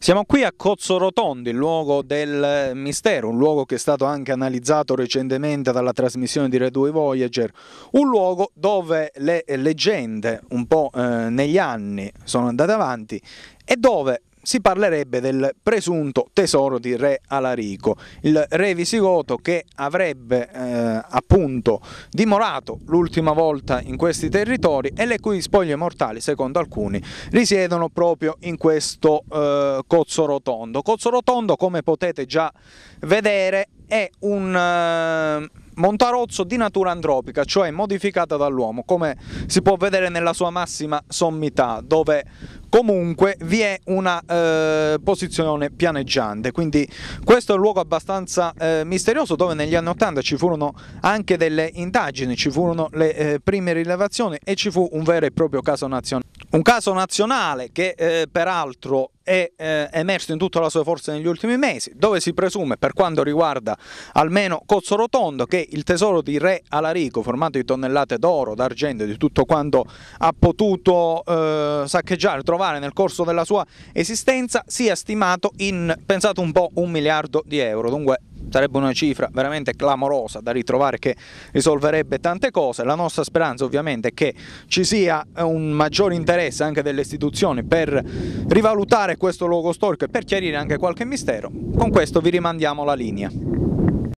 Siamo qui a Cozzo Rotondo, il luogo del mistero, un luogo che è stato anche analizzato recentemente dalla trasmissione di Red 2 Voyager, un luogo dove le leggende un po' eh, negli anni sono andate avanti e dove si parlerebbe del presunto tesoro di re Alarico, il re visigoto che avrebbe eh, appunto dimorato l'ultima volta in questi territori e le cui spoglie mortali, secondo alcuni, risiedono proprio in questo eh, Cozzo Rotondo. Cozzo Rotondo, come potete già vedere, è un eh, montarozzo di natura antropica, cioè modificata dall'uomo, come si può vedere nella sua massima sommità, dove comunque vi è una eh, posizione pianeggiante. Quindi questo è un luogo abbastanza eh, misterioso dove negli anni 80 ci furono anche delle indagini ci furono le eh, prime rilevazioni e ci fu un vero e proprio caso nazionale. Un caso nazionale che eh, peraltro è eh, emerso in tutta la sua forza negli ultimi mesi, dove si presume, per quanto riguarda almeno Cozzo Rotondo, che il tesoro di Re Alarico, formato di tonnellate d'oro, d'argento, di tutto quanto ha potuto eh, saccheggiare, trovare nel corso della sua esistenza, sia stimato in, pensate un po', un miliardo di euro. Dunque sarebbe una cifra veramente clamorosa da ritrovare che risolverebbe tante cose. La nostra speranza ovviamente è che ci sia un maggiore interesse anche delle istituzioni per rivalutare questo luogo storico e per chiarire anche qualche mistero. Con questo vi rimandiamo la linea.